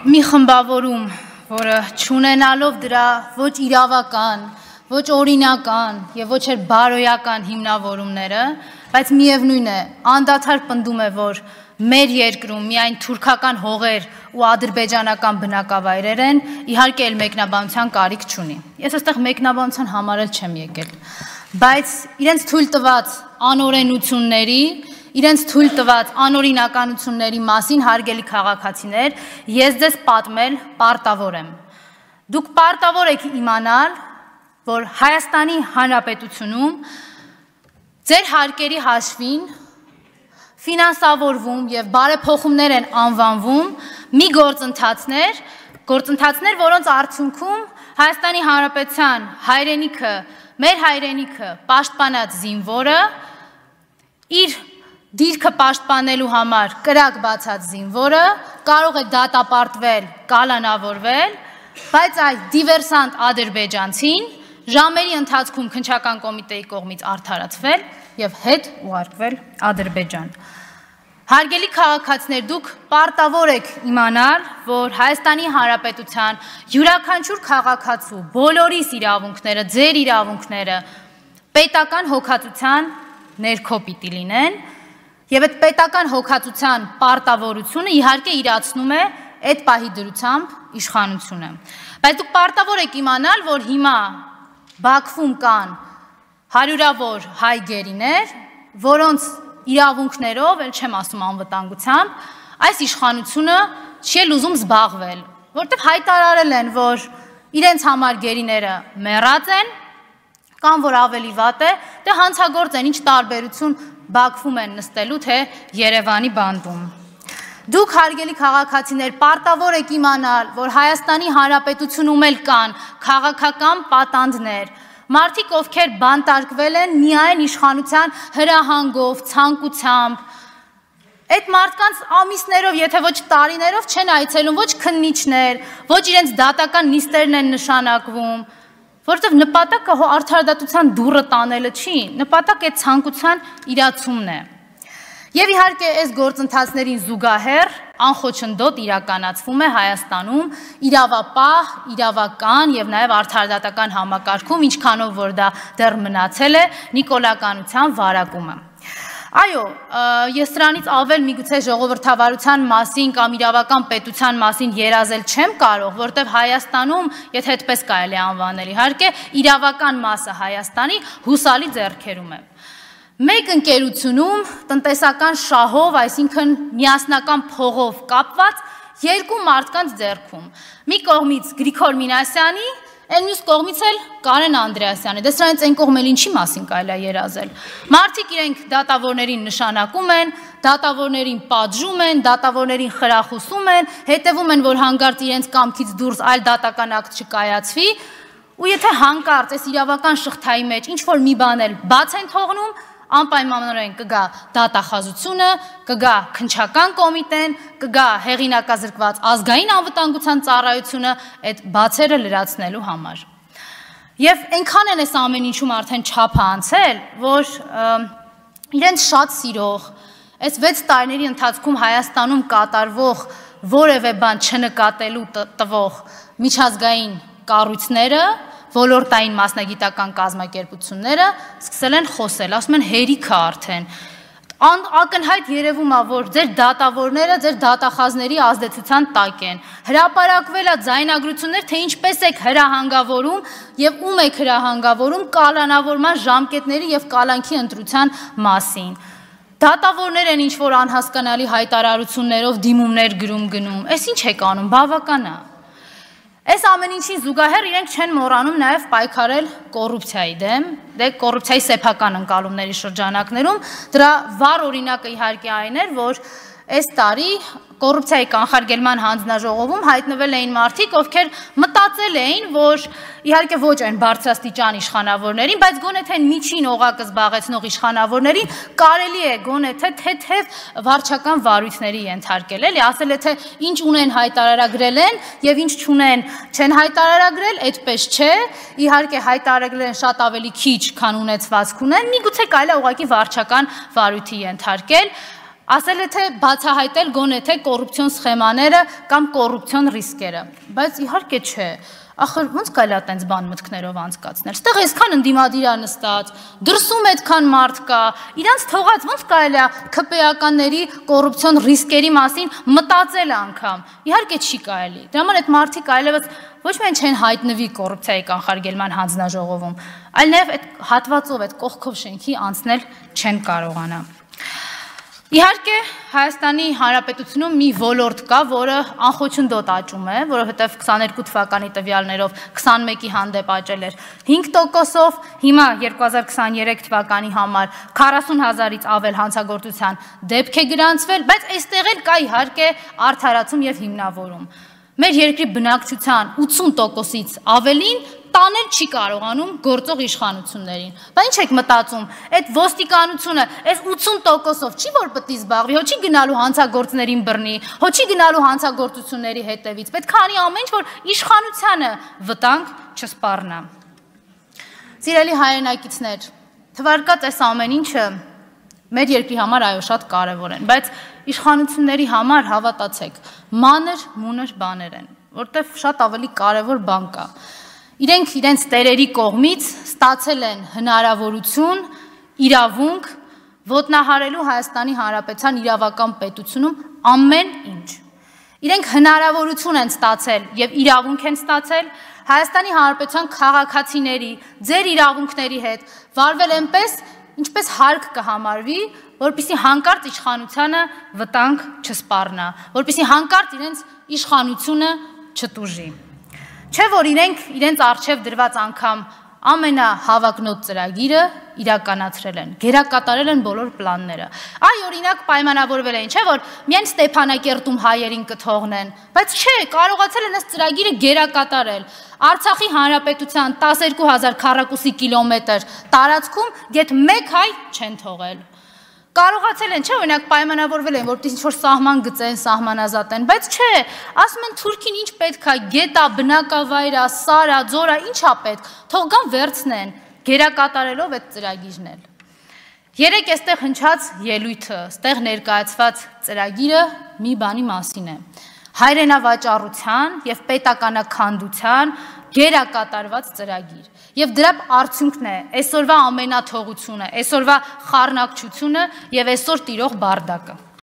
մի խմբավորում, որը ճանենալով դրա ոչ իրավական, ոչ օրինական եւ ոչ էլ բարոյական հիմնավորումները, բայց միևնույն է, անդադար պնդում է, որ մեր երկրում միայն թուրքական հողեր ու ադրբեջանական բնակավայրեր են, իհարկե էլ մեկնաբանության կարիք չունի։ Ես այստեղ մեկնաբանության համարել չեմ եկել, բայց իրենց թույլ տված անօրենությունների իրենց թույլ տված անօրինականությունների մասին հարգելի քաղաքացիներ, ես ձեզ պատմել պարտավոր եմ։ Դուք պարտավոր եք իմանալ, որ Հայաստանի Հանրապետությունում ձեր հարկերի հաշվին ֆինանսավորվում եւ բարեփոխումներ են անվանվում մի գործընթացներ, գործընթացներ, որոնց արդյունքում Հայաստանի Հանրապետության հայրենիքը, մեր հայրենիքը պաշտպանած զինվորը իր դիրքը պաշտպանելու համար կրակ բացած զինվորը կարող է դատապարտվել, կալանավորվել, բայց այդ դիվերսանտ ադրբեջանցին ժամերի ընթացքում քնչական կոմիտեի կողմից արդարացվել եւ հետ ուղարկվել Ադրբեջան։ Հարգելի քաղաքացիներ, դուք պարտավոր եք իմանալ, որ Հայաստանի Հանրապետության յուրաքանչյուր քաղաքացու բոլորիս իրավունքները, ձեր իրավունքները պետական հոգացության ներքո պիտի լինեն Եվ այդ պետական հոգացության պարտավորությունը իհարկե իրացնում է այդ պահի դրությամբ իշխանությունը։ Բայց դուք պարտավոր եք իմանալ, որ հիմա Բաքվում կան հարյուրավոր հայ գերիներ, որոնց իրավունքներով, ել չեմ ասում անվտանգությամբ, այս իշխանությունը չի էլ ուզում զբաղվել, որտեղ հայտարարել են, որ իրենց համար գերիները մեռած են, կամ որ ավելի վատ է, դե հանցագործ են, ինչ տարբերություն Բաքվում են նստելու, թե Երևանի բանդում։ Դուք հարգելի քաղաքացիներ, պարտավոր եք իմանալ, որ Հայաստանի Հանրապետությունում էլ կան քաղաքական պատանդներ, մարդիկ, ովքեր բանտարկվել են միայն իշխանության հրահանգով, ցանկությամբ, Այդ մարդկանց ամիսներով, եթե ոչ տարիներով չեն այցելում ոչ քննիչներ, ոչ իրենց դատական նիստերն են նշանակվում, որովհետև նպատակը հո արդարադատության դուրը տանելը չի, նպատակը այդ ցանկության իրացումն է։ Եվ իհարկե այս գործընթացներին զուգահեռ անխոչնդոտ իրականացվում է Հայաստանում իրավապահ, իրավական եւ նաեւ արդարադատական համակարգում, ինչքանով որ դա դեռ մնացել է նիկոլականության վարակումը։ Այո, ես սրանից ավել միգուցե ժողովրդավարության մասին կամ իրավական պետության մասին երազել չեմ կարող, որտեվ Հայաստանում, եթե այդպես կարելի անվանել, իհարկե, իրավական մասը Հայաստանի հուսալի ձեռքերում է։ Մեկ ընկերությունում տնտեսական շահով, այսինքն միասնական փողով կապված երկու մարդկանց ձեռքում։ Մի կողմից Գրիգոր Մինասյանի, Այն մյուս կողմից էլ Կարեն Անդրեասյանը։ Դե սրանից այն կողմել ինչի մասին կարելի է երազել։ Մարդիկ իրենք դատավորներին նշանակում են, դատավորներին պատժում են, դատավորներին խրախուսում են, հետևում են, որ հանգարց իրենց կամքից դուրս այլ դատական ակտ չկայացվի, ու եթե հանկարծ այս իրավական շղթայի մեջ ինչ որ մի բան էլ բաց են թողնում, անպայմանորեն կգա դատախազությունը, կգա քնչական կոմիտեն, կգա հեղինակազրկված ազգային անվտանգության ծառայությունը այդ բացերը լրացնելու համար։ Եվ այնքան են այս ամեն ինչում արդեն չափը անցել, որ իրենց շատ սիրող այս 6 տարիների ընթացքում Հայաստանում կատարվող որևէ բան չնկատելու տվող միջազգային կառույցները ոլորտային մասնագիտական կազմակերպությունները սկսել են խոսել, ասում են հերիքը արդեն Ան ակնհայտ երևում է, որ ձեր դատավորները ձեր դատախազների ազդեցության տակ են։ Հրապարակվել է ձայնագրություններ, թե ինչպես եք հրահանգավորում եւ ում եք հրահանգավորում կալանավորման ժամկետների եւ կալանքի ընտրության մասին։ Դատավորներ են ինչ որ անհասկանալի հայտարարություններով դիմումներ գրում գնում։ Էս ինչ եք անում, բավական է։ Այս ամեն ինչին զուգահեռ իրենք չեն մոռանում նաև պայքարել կոռուպցիայի դեմ, դե կոռուպցիայի սեփական ընկալումների շրջանակներում դրա վառ օրինակը իհարկե այն էր, որ այս տարի կոռուպցիայի կանխարգելման հանձնաժողովում հայտնվել էին մարդիկ, ովքեր մտածել էին, որ իհարկե ոչ այն բարձրաստիճան իշխանավորներին, բայց գոնե թե միջին օղակը զբաղեցնող իշխանավորներին կարելի է գոնե թե թեթև վարչական վարույթների ենթարկել, էլի, ասել է թե ինչ ունեն հայտարարագրել են եւ ինչ չունեն, չեն հայտարարագրել, այդպես չէ, իհարկե հայտարարագրել են շատ ավելի քիչ, քան ունեցվածք ունեն, միգուցե կարելի է ուղղակի վարչական վարույթի ենթարկել ասել է թե բացահայտել գոնե թե կոռուպցիոն սխեմաները կամ կոռուպցիոն ռիսկերը, բայց իհարկե չէ։ Ախր ո՞նց կարելի է տենց բան մտքներով անցկացնել։ Ստեղ այսքան ընդդիմադիր է նստած, դրսում այդքան մարդ կա, իրանց թողած ո՞նց կարելի է ԿՊԱ-կանների կոռուպցիոն ռիսկերի մասին մտածել անգամ։ Իհարկե չի կարելի։ Դրա համար այդ մարդիկ այլևս ոչ միայն չեն հայտնվի կոռուպցիայի կանխարգելման հանձնաժողովում, այլ նաև այդ հատվածով, այդ կողքով շենքի անցնել չեն կարողանա։ Իհարկե Հայաստանի Հանրապետությունում մի ոլորտ կա, որը անխոչուն դոտ աճում է, որովհետև 22 թվականի տվյալներով 21-ի հանդեպ աճել էր. 5%-ով, հիմա 2023 թվականի համար 40000-ից ավել հանցագործության դեպք է գրանցվել, բայց այստեղ էլ կա իհարկե արդարացում եւ հիմնավորում։ Մեր երկրի բնակչության 80%-ից ավելին տանել չի կարողանում գործող իշխանություններին։ Բա ինչ եք մտածում, այդ ոստիկանությունը այս 80%-ով չի որ պետք է զբաղվի, հո չի գնալու հանցագործներին բռնի, հո չի գնալու հանցագործությունների հետևից։ Պետք է անի ամեն ինչ, որ իշխանությանը վտանգ չսպառնա։ Սիրելի հայրենակիցներ, թվարկած այս ամեն ինչը մեր երկրի համար այո շատ կարևոր են, բայց իշխանությունների համար հավատացեք, մանր մունր բաներ են, որտեվ շատ ավելի կարևոր բան կա։ Իրենք իրենց տերերի կողմից ստացել են հնարավորություն, իրավունք ոտնահարելու Հայաստանի Հանրապետության իրավական պետությունում ամեն ինչ։ Իրենք հնարավորություն են ստացել եւ իրավունք են ստացել Հայաստանի Հանրապետության քաղաքացիների, ձեր իրավունքների հետ վարվել այնպես, ինչպես հարկ կհամարվի, որpիսի հանկարծ իշխանությանը վտանգ չսպառնա, որpիսի հանկարծ իրենց իշխանությունը չտուժի։ Չէ որ իրենք իրենց արժև դրված անգամ ամենահավակնոտ ծրագիրը իրականացրել են, գերակատարել են բոլոր պլանները։ Այ օրինակ պայմանավորվել էին, չէ՞ որ միայն Ստեփանակերտում հայերին կթողնեն, բայց չէ, կարողացել են այս ծրագիրը գերակատարել։ Արցախի հանրապետության 12000 քառակուսի կիլոմետր տարածքում գեթ 1 հայ չեն թողել կարողացել են, չէ, օրինակ պայմանավորվել են, որպես ինչ որ սահման գծեն, սահմանազատեն, բայց չէ, ասում են Թուրքին ինչ պետք է, գետա, բնակավայրա, սարա, ձորա, ինչա պետք, թող գան վերցնեն, գերակատարելով այդ ծրագիրն էլ։ Երեք այստեղ հնչած ելույթը, այստեղ ներկայացված ծրագիրը մի բանի մասին է հայրենավաճառության եւ պետականաքանդության գերակատարված ծրագիր։ Եվ դրա արդյունքն է այսօրվա ամենաթողությունը, այսօրվա խառնակչությունը եւ այսօր տիրող բարդակը։